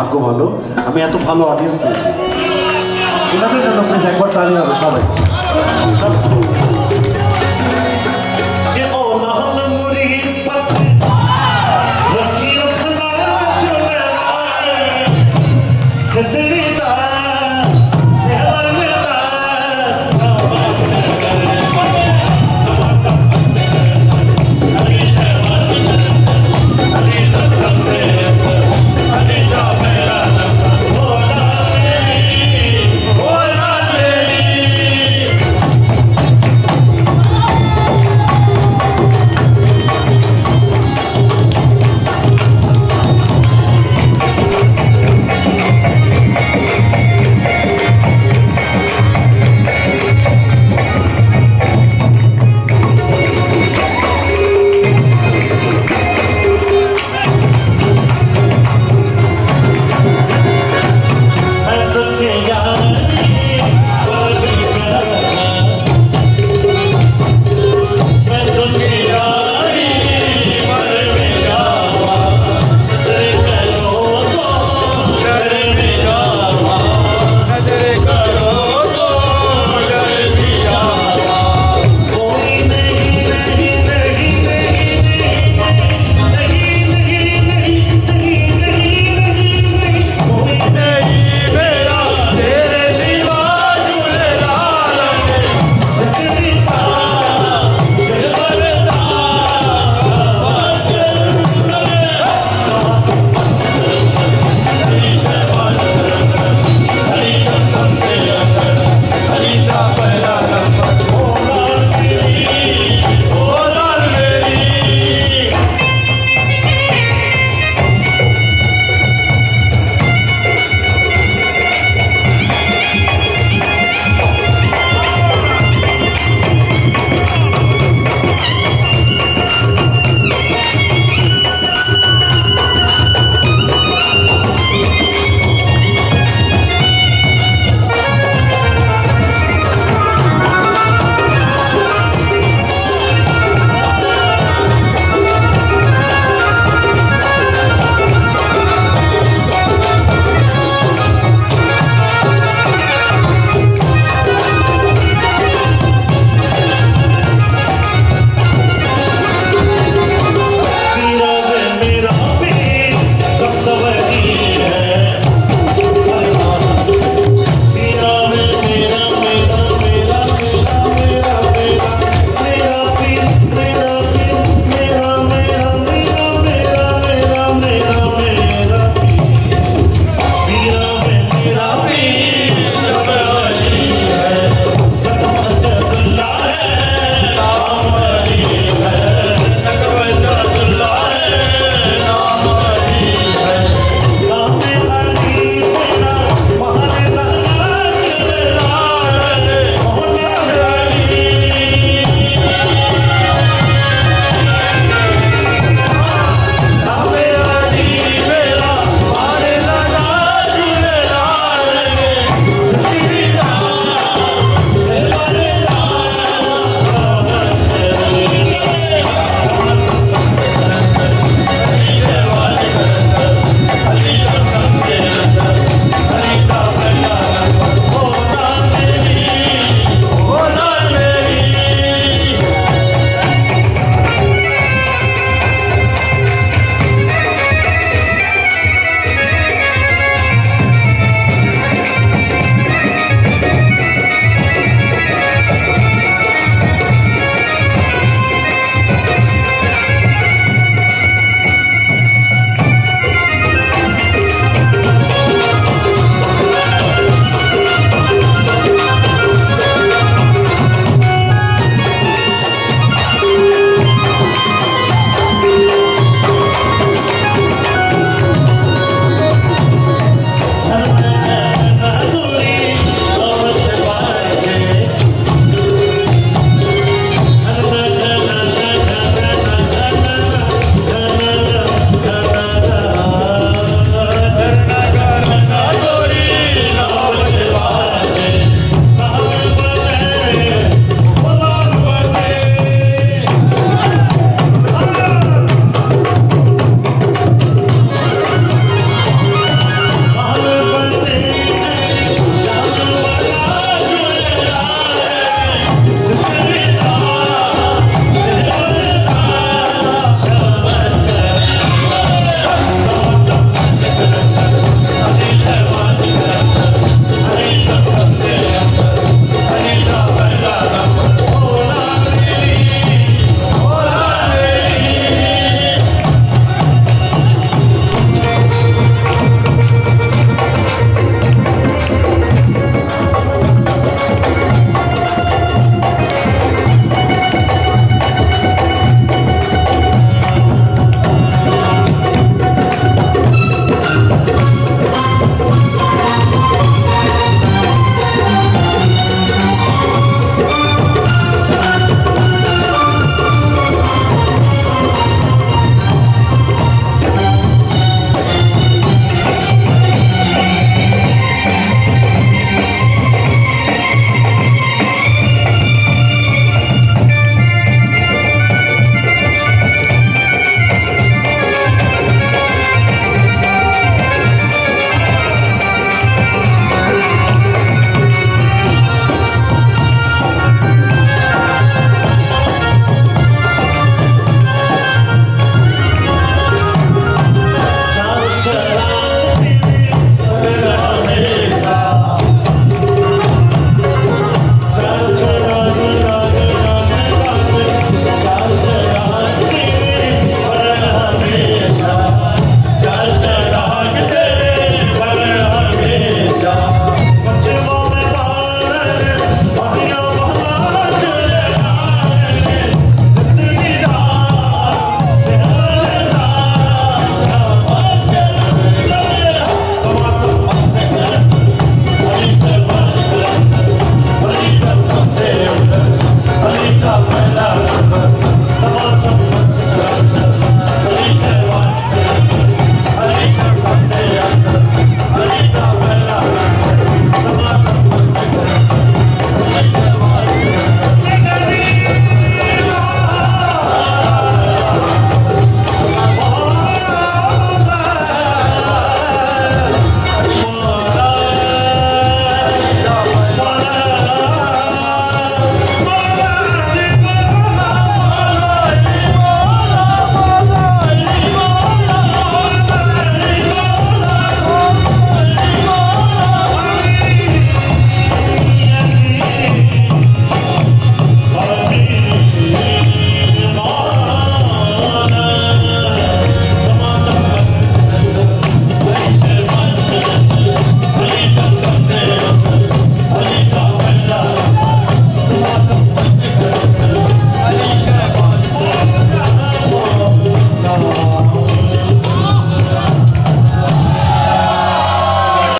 ভাগ্য ভালো। আমি এত ভালো অডিয়েন্স পেয়েছি। এনাদের জন্য প্লিজ একবার তালি হবে সবাই। সবাই